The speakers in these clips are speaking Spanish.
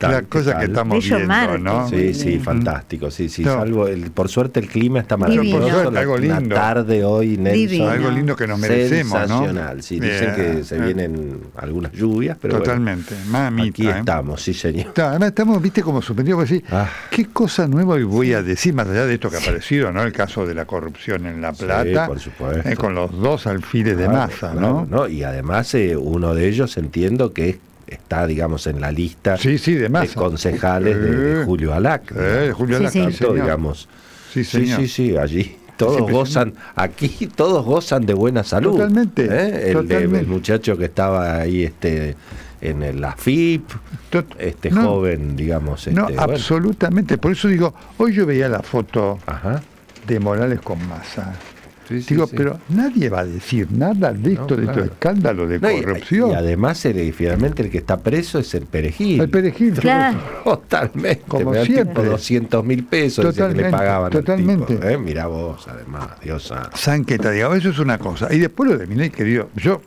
La cosa que estamos viendo, ¿no? Sí, sí, fantástico. Sí, sí, salvo el, por suerte el clima está maravilloso. algo lindo. La tarde hoy, Nelson. Algo lindo que nos merecemos, Sensacional. Sí, dicen que se vienen algunas lluvias, pero Totalmente. Mamita, aquí ¿eh? estamos, sí, señor. Además estamos, viste, como suspendidos, decir, ah. ¿qué cosa nueva voy a decir, más allá de esto que ha aparecido, ¿no? El caso de la corrupción en La Plata. por supuesto. Eh, con los dos alfiles de masa, ¿no? Y además eh, uno de ellos entiendo que está, digamos, en la lista de, concejales de, Julio Alac. Eh, Julio Alac, sí, digamos. Sí, sí, sí, allí todos gozan, aquí todos gozan de buena salud. Totalmente. ¿eh? El, muchacho que estaba ahí este en la FIP, este joven, digamos. no, este, absolutamente. Por eso digo, hoy yo veía la foto de Morales con Digo, pero nadie va a decir nada de esto, de estos escándalos de corrupción. Y, además, finalmente, el que está preso es el perejil. El perejil, claro. Totalmente. Como siempre. 200 mil pesos que le pagaban. Totalmente. ¿eh? Mira vos, además, Diosa. Sanqueta, digo, eso es una cosa. Y después lo de Milei, querido, yo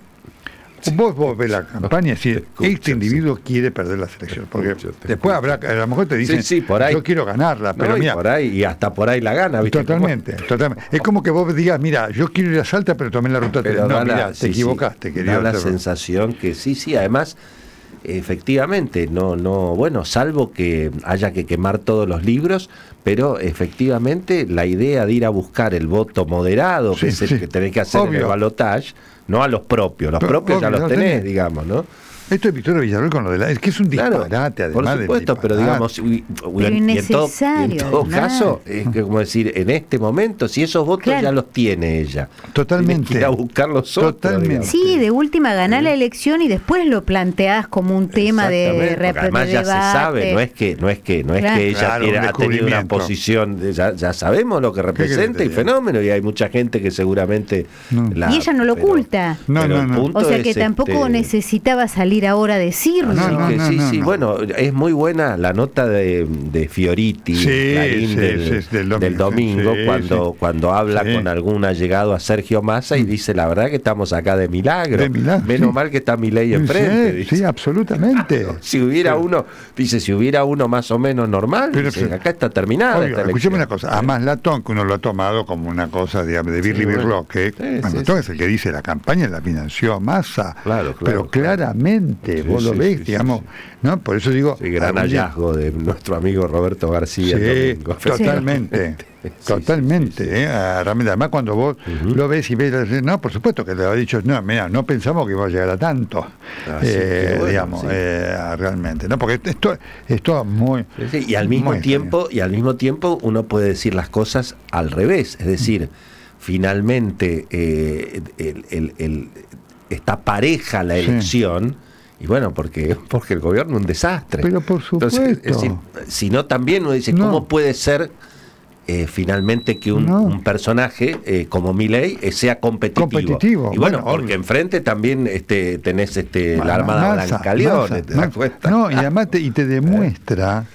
Vos, vos ves la campaña y decís, este individuo quiere perder la selección. Porque después habrá, a lo mejor te dicen, sí, por ahí. yo quiero ganarla, pero mira. Y, por ahí, y hasta por ahí la gana, ¿viste? Totalmente, totalmente. Es como que vos digas, mira, yo quiero ir a Salta, pero tomé la ruta. Pero no, mira, te equivocaste, sí, Da la sensación que sí, sí, además efectivamente, no, no, bueno, salvo que haya que quemar todos los libros, pero efectivamente la idea de ir a buscar el voto moderado, que es el que tenés que hacer en el balotage, no a los propios, los propios ya los tenés, digamos, ¿no? Esto es Victoria Villarreal con lo de la. Es que es un disparate, además. Por supuesto, pero digamos. pero en, todo, en todo caso, es que, como decir, en este momento, si esos votos ya los tiene ella. Totalmente. ir a buscarlos Totalmente. Sí, de última ganar la elección y después lo planteás como un tema de Además, ya se sabe, no es que, no es que, no es que ella quiera, ha tenido una posición. Ya, ya sabemos lo que representa y fenómeno, y hay mucha gente que seguramente. y ella no lo oculta. No, no, no. O sea que tampoco este, necesitaba salir ahora decirlo. sí, sí, bueno, es muy buena la nota de, de Fioriti del, domingo, cuando, cuando habla con algún allegado a Sergio Massa y mm. dice, la verdad que estamos acá de milagro. Menos mal que está mi ley enfrente. Sí, absolutamente. si hubiera uno, dice, si hubiera uno más o menos normal, acá está terminado. escúcheme una cosa, además Latón, que uno lo ha tomado como una cosa de, de Birli Birloque, Latón es el que dice la campaña la financió Massa, claro, pero claramente vos lo ves, digamos, ¿no? Por eso digo... gran hallazgo de nuestro amigo Roberto García. totalmente, totalmente. ¿eh? Además, cuando vos lo ves y ves, no, por supuesto que te ha dicho, no, mira, no pensamos que iba a llegar a tanto, ah, eh, digamos, eh, realmente, ¿no? Porque esto, es muy... y al mismo tiempo, y al mismo tiempo uno puede decir las cosas al revés, es decir, finalmente el, está pareja la elección, y bueno, porque, porque el gobierno es un desastre. Pero por supuesto. Entonces, si no también uno dice, ¿cómo puede ser eh, finalmente que un, personaje eh, como Milei eh, sea competitivo. competitivo. Y bueno, porque enfrente también este, tenés este, la Armada Blanca León. no, y además te, y te demuestra,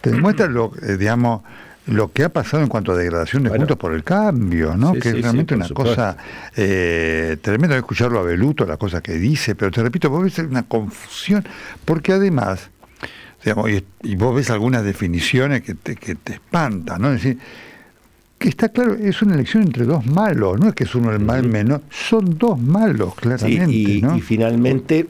te demuestra lo, digamos, lo que ha pasado en cuanto a degradación de Juntos por el Cambio, ¿no? que es realmente una cosa eh, tremenda escucharlo a Beluto, las cosas que dice, pero te repito, vos ves una confusión, porque además, digamos, y, vos ves algunas definiciones que te, que te espantan, ¿no? Es decir, que está claro, es una elección entre dos malos, no es que es uno el mal menor, son dos malos, claramente. y, y finalmente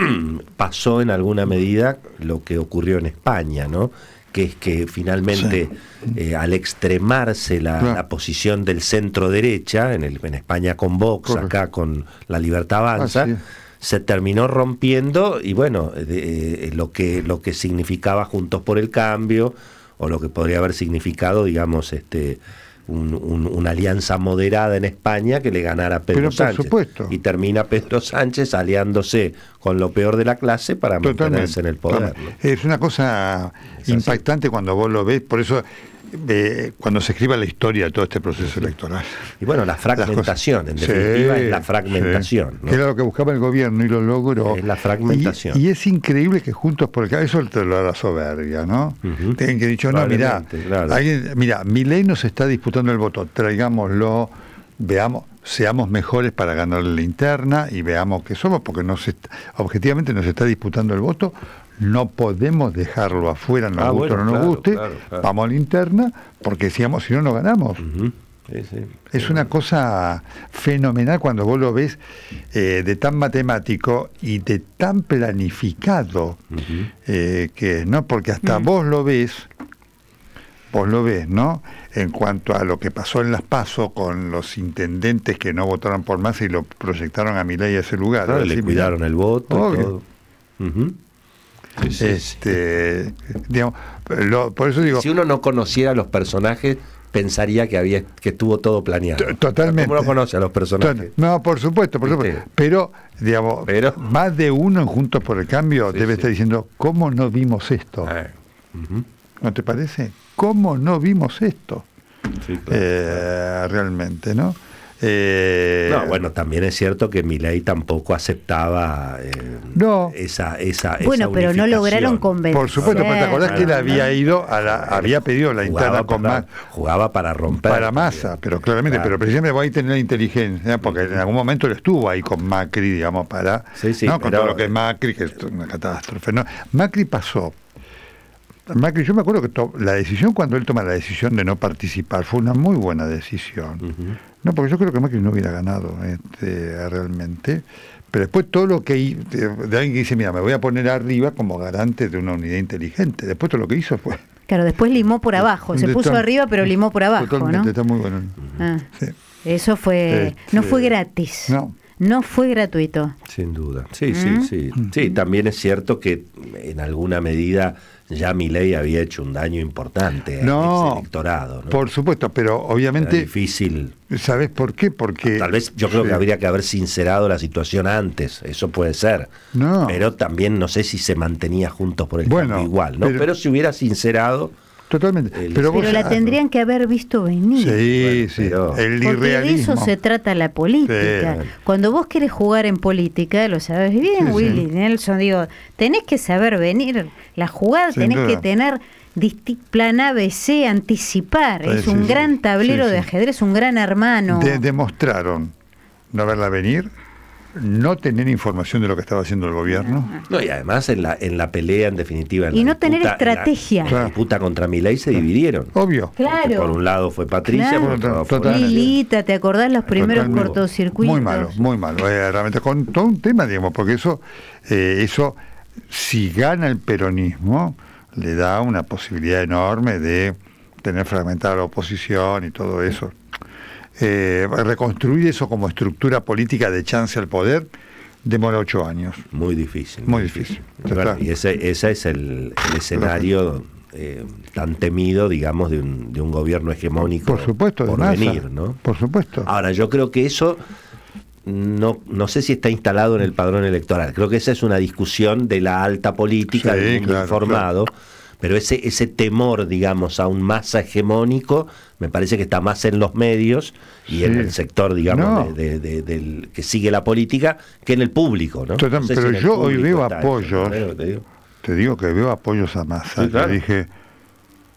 pasó en alguna medida lo que ocurrió en España, ¿no? Que es que finalmente eh, al extremarse la, posición del centro derecha, en, el, en España con Vox, acá con la Libertad Avanza, se terminó rompiendo y bueno, eh, lo, que, lo que significaba Juntos por el Cambio, o lo que podría haber significado, digamos, este una alianza moderada en España que le ganara a Pedro Sánchez. Y termina Pedro Sánchez aliándose con lo peor de la clase para mantenerse en el poder. Es una cosa impactante cuando vos lo ves, por eso cuando se escriba la historia de todo este proceso electoral. Y bueno, la fragmentación, en definitiva, es la fragmentación. Que era lo que buscaba el gobierno y lo logró. Es la fragmentación. Y, es increíble que juntos por el eso te lo hará soberbia, ¿no? Tienen que dicho, no, mira, mira, mi ley nos está disputando el voto, traigámoslo, veamos, seamos mejores para ganar la interna y veamos qué somos, porque nos objetivamente nos está disputando el voto, no podemos dejarlo afuera, nos Ah, guste bueno, o no nos guste, claro, claro. vamos a la interna, porque decíamos, si no, no ganamos. Ujú. Sí, sí. Es una cosa fenomenal cuando vos lo ves eh, de tan matemático y de tan planificado eh, que no, porque hasta Mm. vos lo ves, vos lo ves, ¿no? En cuanto a lo que pasó en las PASO con los intendentes que no votaron por más y lo proyectaron a Milei a ese lugar. Claro, le cuidaron el voto todo. Sí, sí. Este, digamos, lo- por eso digo, Si uno no conociera los personajes, pensaría que había que estuvo todo planeado. Totalmente. ¿Cómo no conoce a los personajes? No, por supuesto, por supuesto. Pero, digamos, Pero- más de uno en Juntos por el Cambio Sí, debe sí. estar diciendo, ¿cómo no vimos esto? Ah. ¿No te parece? ¿Cómo no vimos esto? Claro. Eh, realmente, ¿no? Eh, No, bueno, también es cierto que Milei tampoco aceptaba eh, No. esa, esa Bueno, esa pero no lograron convencer. Por supuesto, pero te acordás que él había ido a la, había pedido la Jugaba interna con más jugaba para romper. para masa, pero claramente, Claro. pero precisamente ahí tenés la inteligencia, porque en algún momento él estuvo ahí con Macri, digamos, para, Sí, sí, ¿no? con pero- todo lo que es Macri, que es una catástrofe. ¿no? Macri pasó. Macri, yo me acuerdo que to- la decisión, cuando él toma la decisión de no participar, fue una muy buena decisión. No, porque yo creo que Macri no hubiera ganado este, realmente. Pero después todo lo que de, de alguien que dice, mira, me voy a poner arriba como garante de una unidad inteligente. Después todo lo que hizo fue. Claro, después limó por abajo. Se puso arriba, pero limó por abajo, Totalmente, ¿no? está muy bueno. Ah, Sí. eso fue. Este, no fue gratis. no. No fue gratuito. Sin duda. Sí, ¿Mm? sí, sí. Sí, también es cierto que en alguna medida ya Milei había hecho un daño importante No, al electorado. ¿no? Por supuesto, pero Era obviamente, difícil. ¿sabes por qué? Porque. Tal vez yo creo Sí. que habría que haber sincerado la situación antes, eso puede ser. No. Pero también no sé si se mantenía juntos por el Bueno, igual, ¿no? pero- Pero, si hubiera sincerado, Totalmente. El- Pero, vos- la tendrían que haber visto venir. Sí, Bueno, sí. pero- El Porque de eso se trata la política. Sí. Cuando vos querés jugar en política, lo sabes bien, Sí, Willy sí. Nelson, digo, tenés que saber venir la jugada, Sin tenés duda. que tener plan ABC, anticipar. Sí, es sí, un sí. gran tablero Sí, de ajedrez, un gran hermano. De- demostraron no verla venir, no tener información de lo que estaba haciendo el gobierno. no, y además en la, en la pelea, en definitiva. en Y la no tener disputa- en la- estrategia. La, disputa contra Milei se dividieron. Obvio. Claro. Por un lado fue Patricia, Claro. por otro lado fue. Lilita, ¿te acordás los primeros Totalmente. cortocircuitos? Muy malo, muy malo. eh, realmente con todo un tema, digamos, porque eso, eh, eso, si gana el peronismo, le da una posibilidad enorme de tener fragmentada la oposición y todo eso. Eh, reconstruir eso como estructura política de chance al poder demora ocho años. Muy difícil. Muy difícil. Bueno, y ese, ese es el, el escenario eh, tan temido, digamos, de un, de un gobierno hegemónico Por supuesto, de por masa. venir, ¿no? Por supuesto. Ahora, yo creo que eso no, no sé si está instalado en el padrón electoral. Creo que esa es una discusión de la alta política, Sí, del mundo claro, informado. Pero ese, ese temor, digamos, a un masa hegemónico, me parece que está más en los medios y en el sector, digamos, No. de- de- de- del que sigue la política, que en el público, ¿no? Total- No sé pero yo hoy veo eso, apoyos. ¿sabes lo que te digo? Te digo que veo apoyos a masa. Sí, claro. Yo dije,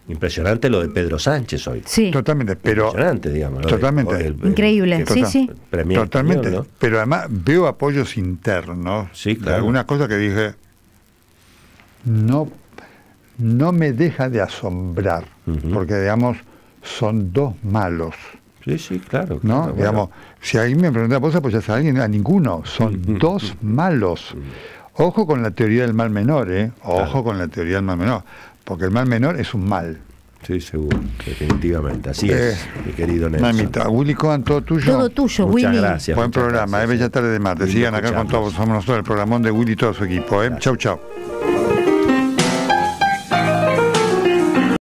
Impresionante lo de Pedro Sánchez hoy. Sí. totalmente, pero Impresionante, digamos. de- Totalmente. el- el- Increíble, sí, Total. sí. Premio Totalmente. español, ¿no? Pero además veo apoyos internos. Sí, de claro. algunas cosas que dije, no, no me deja de asombrar, porque digamos, son dos malos. Sí, sí, claro. ¿no? claro, digamos, bueno. si alguien me pregunta, ¿vos apoyás a alguien? A ninguno. Son dos malos. Ojo con la teoría del mal menor, ¿eh? Ojo Claro. con la teoría del mal menor. Porque el mal menor es un mal. Sí, seguro, definitivamente. Así Eh, es, mi querido Nelson. Mamita, Willy Cohen, todo tuyo. Todo tuyo, Muchas Willy. gracias. Buen muchas programa, gracias, eh, Bella. Tarde de Martes. Sigan acá con todos, somos nosotros, el programón de Willy y todo su equipo. ¿eh? Chau, chau.